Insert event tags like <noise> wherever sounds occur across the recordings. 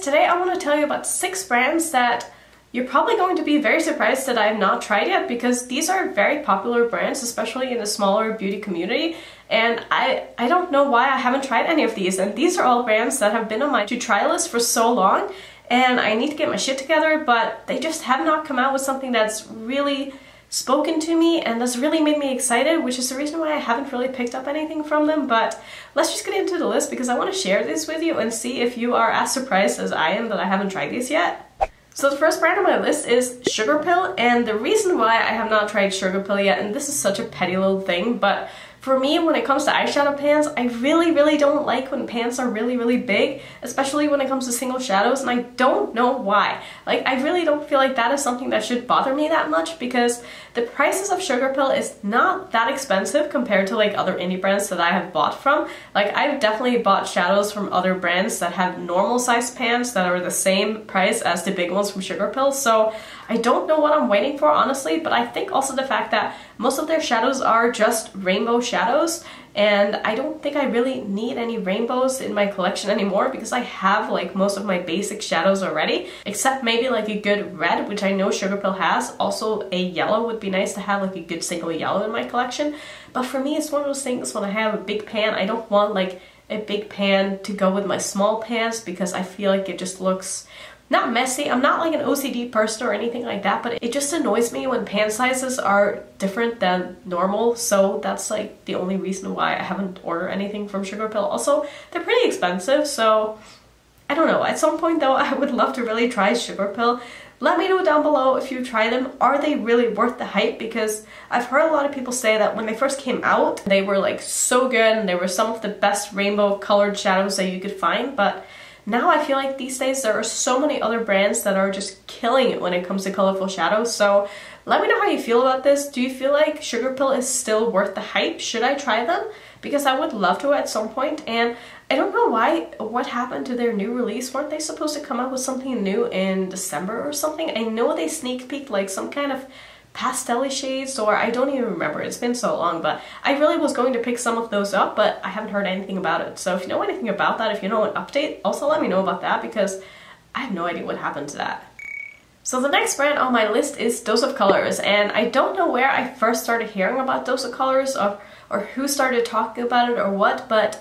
today I want to tell you about six brands that you're probably going to be very surprised that I have not tried yet because these are very popular brands, especially in the smaller beauty community. And I, I don't know why I haven't tried any of these. And these are all brands that have been on my to try list for so long. And I need to get my shit together, but they just have not come out with something that's really spoken to me and this really made me excited, which is the reason why I haven't really picked up anything from them. But let's just get into the list because I want to share this with you and see if you are as surprised as I am that I haven't tried these yet. So the first brand on my list is Sugarpill, and the reason why I have not tried Sugarpill yet, and this is such a petty little thing, but for me, when it comes to eyeshadow pans, I really, really don't like when pans are really, really big, especially when it comes to single shadows, and I don't know why. Like, I really don't feel like that is something that should bother me that much because the prices of Sugarpill is not that expensive compared to like other indie brands that I have bought from. Like, I've definitely bought shadows from other brands that have normal sized pans that are the same price as the big ones from Sugarpill, so I don't know what I'm waiting for, honestly, but I think also the fact that most of their shadows are just rainbow shadows and I don't think I really need any rainbows in my collection <laughs> anymore because I have like most of my basic shadows already except maybe like a good red which I know Sugarpill has. Also a yellow would be nice to have like a good single yellow in my collection. But for me it's one of those things when I have a big pan I don't want like a big pan to go with my small pans because I feel like it just looks not messy. I'm not like an OCD person or anything like that, but it just annoys me when pan sizes are different than normal. So that's like the only reason why I haven't ordered anything from Sugarpill. Also, they're pretty expensive, so I don't know. At some point though, <laughs> I would love to really try Sugarpill. Let me know down below if you try them. Are they really worth the hype? Because I've heard a lot of people say that when they first came out, they were like so good and they were some of the best rainbow colored shadows that you could find, but now I feel like these days there are so many other brands that are just killing it when it comes to colorful shadows. So let me know how you feel about this. Do you feel like Sugarpill is still worth the hype? Should I try them? Because I would love to at some point and I don't know why, what happened to their new release. Weren't they supposed to come out with something new in December or something? I know they sneak peeked like some kind of pastel shades or I don't even remember, it's been so long, but I really was going to pick some of those up, but I haven't heard anything about it. So if you know anything about that, if you know an update, also let me know about that because I have no idea what happened to that. So the next brand on my list is Dose of Colors and I don't know where I first started hearing about Dose of Colors or, or who started talking about it or what, but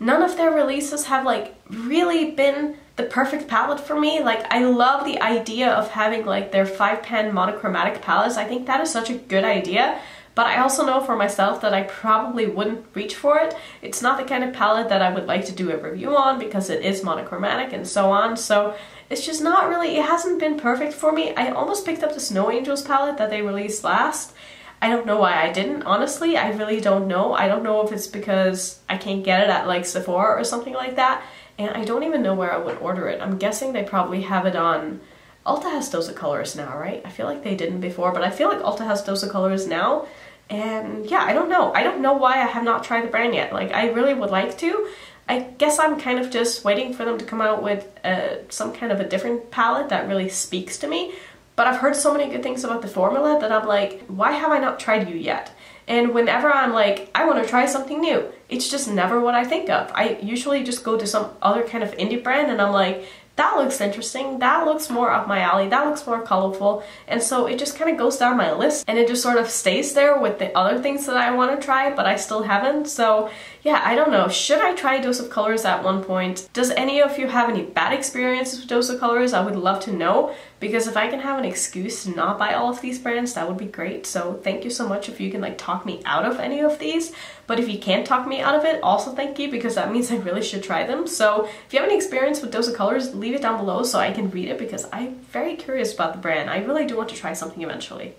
none of their releases have like really been the perfect palette for me. Like I love the idea of having like their five pan monochromatic palettes. I think that is such a good idea. But I also know for myself that I probably wouldn't reach for it. It's not the kind of palette that I would like to do a review on because it is monochromatic and so on. So it's just not really, it hasn't been perfect for me. I almost picked up the Snow Angels palette that they released last. I don't know why I didn't, honestly. I really don't know. I don't know if it's because I can't get it at like Sephora or something like that and I don't even know where I would order it. I'm guessing they probably have it on... Ulta has Colors now, right? I feel like they didn't before, but I feel like Ulta has Colors now. And yeah, I don't know. I don't know why I have not tried the brand yet. Like, I really would like to. I guess I'm kind of just waiting for them to come out with uh, some kind of a different palette that really speaks to me. But I've heard so many good things about the formula that I'm like, why have I not tried you yet? And whenever I'm like, I want to try something new, it's just never what I think of. I usually just go to some other kind of indie brand and I'm like, that looks interesting, that looks more up my alley, that looks more colorful, and so it just kind of goes down my list and it just sort of stays there with the other things that I want to try but I still haven't, so yeah, I don't know. Should I try Dose of Colors at one point? Does any of you have any bad experiences with Dose of Colors? I would love to know because if I can have an excuse to not buy all of these brands, that would be great. So thank you so much if you can like talk me out of any of these. But if you can't talk me out of it, also thank you because that means <laughs> I really should try them. So if you have any experience with Dose of Colors, leave it down below so I can read it because I'm very curious about the brand. I really do want to try something eventually.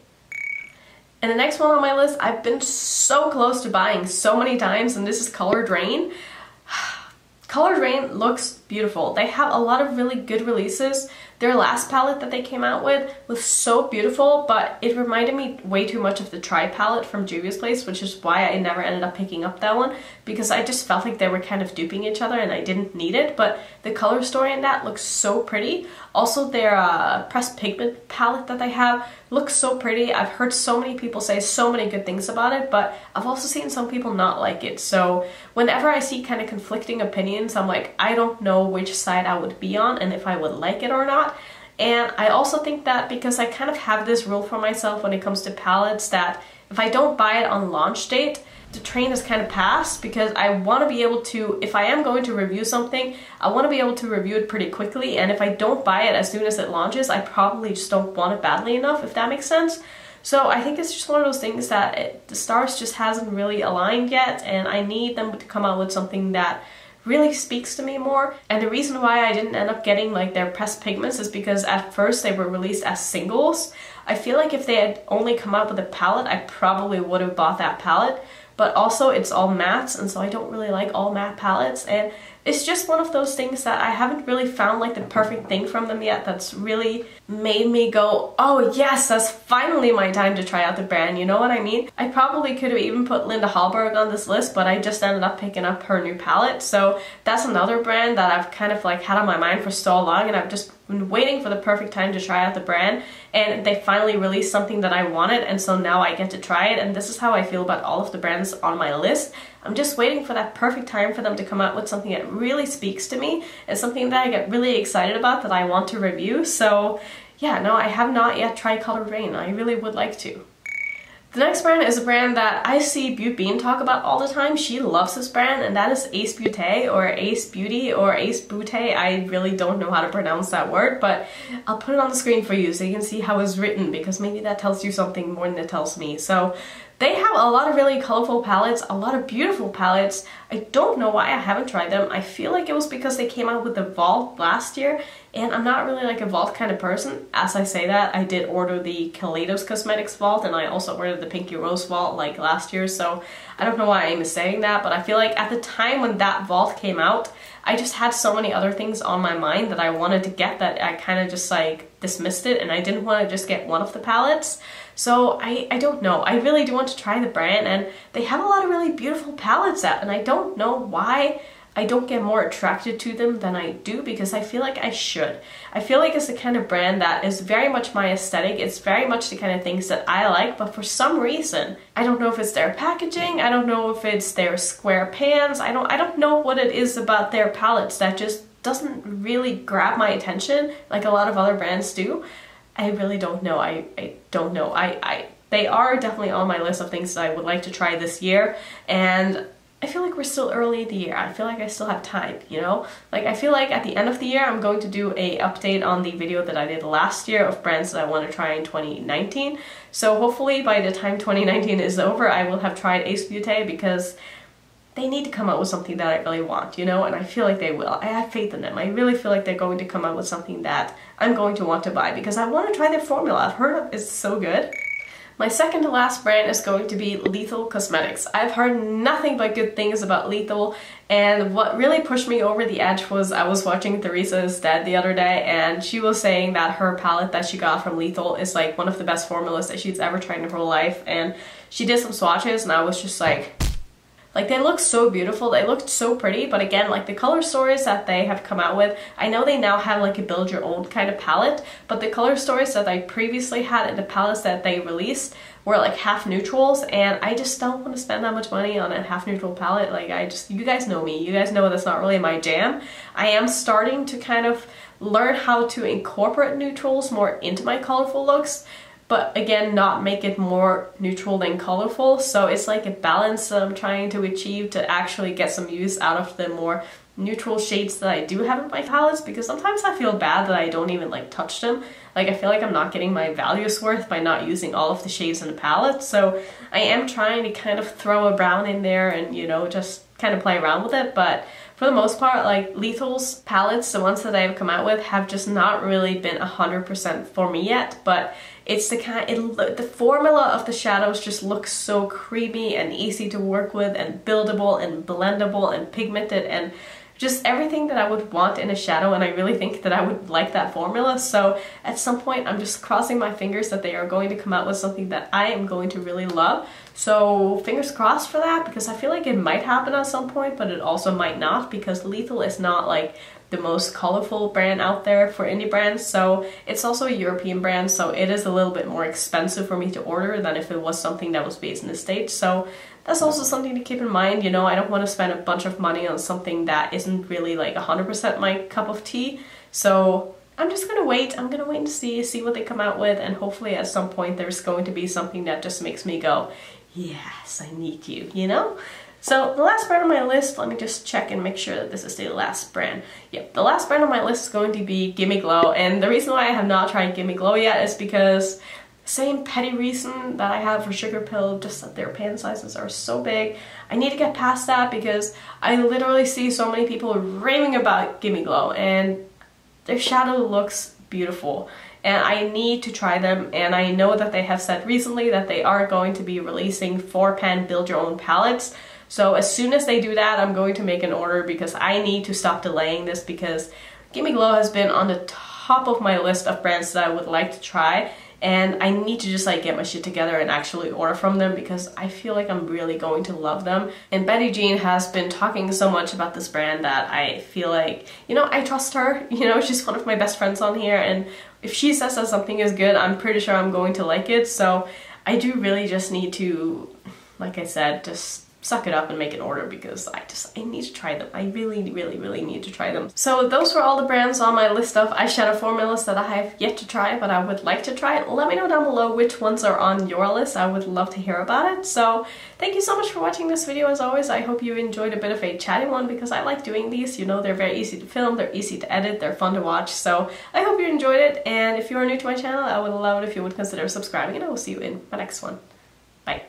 And the next one on my list, I've been so close to buying so many times, and this is Coloured Raine. <sighs> Coloured Raine looks beautiful. They have a lot of really good releases. Their last palette that they came out with was so beautiful, but it reminded me way too much of the Tri palette from Juvia's Place, which is why I never ended up picking up that one, because I just felt like they were kind of duping each other and I didn't need it, but the color story in that looks so pretty. Also, their uh, pressed pigment palette that they have looks so pretty. I've heard so many people say so many good things about it, but I've also seen some people not like it. So whenever I see kind of conflicting opinions, I'm like, I don't know know which side I would be on and if I would like it or not. And I also think that because I kind of have this rule for myself when it comes to palettes that if I don't buy it on launch date, the train has kind of passed because I want to be able to, if I am going to review something, I want to be able to review it pretty quickly. And if I don't buy it as soon as it launches, I probably just don't want it badly enough, if that makes sense. So I think it's just one of those things that it, the stars just hasn't really aligned yet, and I need them to come out with something that really speaks to me more. And the reason why I didn't end up getting like their pressed pigments is because at first they were released as singles. I feel like if they had only come out with a palette, I probably would have bought that palette. But also it's all mattes and so I don't really like all matte palettes and it's just one of those things that I haven't really found like the perfect thing from them yet that's really made me go, oh yes, that's finally my time to try out the brand, you know what I mean? I probably could have even put Linda Hallberg on this list, but I just ended up picking up her new palette. So that's another brand that I've kind of like had on my mind for so long and I've just been waiting for the perfect time to try out the brand and they finally released something that I wanted and so now I get to try it and this is how I feel about all of the brands on my list. I'm just waiting for that perfect time for them to come out with something that really speaks to me and something that I get really excited about that I want to review. So yeah, no, I have not yet tried Coloured Raine. I really would like to. The next brand is a brand that I see Butte Bean talk about all the time. She loves this brand and that is Ace Beauté or Ace Beauty or Ace Beauté. I really don't know how to pronounce that word, but I'll put it on the screen for you so you can see how it's written because maybe that tells you something more than it tells me. So they have a lot of really colorful palettes, a lot of beautiful palettes. I don't know why I haven't tried them. I feel like it was because they came out with the Vault last year, and I'm not really like a Vault kind of person. As I say that, I did order the Kaleidos Cosmetics Vault, and I also ordered the Pinky Rose Vault like last year, so I don't know why I'm saying that, but I feel like at the time when that Vault came out, I just had so many other things on my mind that I wanted to get that I kind of just like dismissed it and I didn't want to just get one of the palettes. So I, I don't know. I really do want to try the brand and they have a lot of really beautiful palettes out and I don't know why I don't get more attracted to them than I do because I feel like I should. I feel like it's the kind of brand that is very much my aesthetic. It's very much the kind of things that I like, but for some reason, I don't know if it's their packaging, I don't know if it's their square pans, I don't I don't know what it is about their palettes that just doesn't really grab my attention like a lot of other brands do. I really don't know. I, I don't know. I, I they are definitely on my list of things that I would like to try this year and I feel like we're still early in the year. I feel like I still have time, you know? Like I feel like at the end of the year I'm going to do a update on the video that I did last year of brands that I want to try in 2019. So hopefully by the time 2019 is over I will have tried Ace Beauté because they need to come out with something that I really want, you know? And I feel like they will. I have faith in them. I really feel like they're going to come out with something that I'm going to want to buy because I want to try their formula. I've heard it's so good. My second to last brand is going to be Lethal Cosmetics. I've heard nothing but good things about Lethal and what really pushed me over the edge was I was watching Theresa's Dead the other day and she was saying that her palette that she got from Lethal is like one of the best formulas that she's ever tried in her life and she did some swatches and I was just like like they look so beautiful, they looked so pretty, but again, like the color stories that they have come out with, I know they now have like a build your own kind of palette, but the color stories that I previously had in the palettes that they released were like half neutrals and I just don't want to spend that much money on a half neutral palette. Like I just, you guys know me, you guys know that's not really my jam. I am starting to kind of learn how to incorporate neutrals more into my colorful looks but again not make it more neutral than colorful. So it's like a balance that I'm trying to achieve to actually get some use out of the more neutral shades that I do have in my palettes because sometimes I feel bad that I don't even like touch them. Like I feel like I'm not getting my values worth by not using all of the shades in the palette. So I am trying to kind of throw a brown in there and you know just kind of play around with it but for the most part, like Lethal's palettes, the ones that I've come out with, have just not really been 100% for me yet, but it's the kind, it, the formula of the shadows just looks so creamy and easy to work with and buildable and blendable and pigmented and just everything that I would want in a shadow and I really think that I would like that formula. So at some point I'm just crossing my fingers that they are going to come out with something that I am going to really love. So fingers crossed for that because I feel like it might happen at some point but it also might not because Lethal is not like the most colorful brand out there for indie brands. So it's also a European brand, so it is a little bit more expensive for me to order than if it was something that was based in the States. So that's also something to keep in mind. You know, I don't want to spend a bunch of money on something that isn't really like 100% my cup of tea. So I'm just gonna wait. I'm gonna wait and see, see what they come out with, and hopefully at some point there's going to be something that just makes me go, yes, I need you, you know? So the last brand on my list, let me just check and make sure that this is the last brand. Yep, the last brand on my list is going to be Gimme Glow, and the reason why I have not tried Gimme Glow yet is because same petty reason that I have for Sugarpill, just that their pan sizes are so big. I need to get past that because I literally see so many people raving about Gimme Glow, and their shadow looks beautiful and I need to try them and I know that they have said recently that they are going to be releasing four pan build your own palettes so as soon as they do that I'm going to make an order because I need to stop delaying this because Gimme Glow has been on the top of my list of brands that I would like to try and I need to just like get my shit together and actually order from them because I feel like I'm really going to love them. And Betty Jean has been talking so much about this brand that I feel like, you know, I trust her. <laughs> You know, she's one of my best friends on here and if she says that something is good, I'm pretty sure I'm going to like it. So I do really just need to, like I said, just suck it up and make an order because I just, I need to try them. I really, really, really need to try them. So those were all the brands on my list of eyeshadow formulas that I have yet to try, but I would like to try. Let me know down below which ones are on your list. I would love to hear about it. So thank you so much for watching this video as always. I hope you enjoyed a bit of a chatty one because I like doing these. You know, they're very easy to film, they're easy to edit, they're fun to watch. So I hope you enjoyed it. And if you are new to my channel, I would love it if you would consider subscribing and I will see you in my next one. Bye.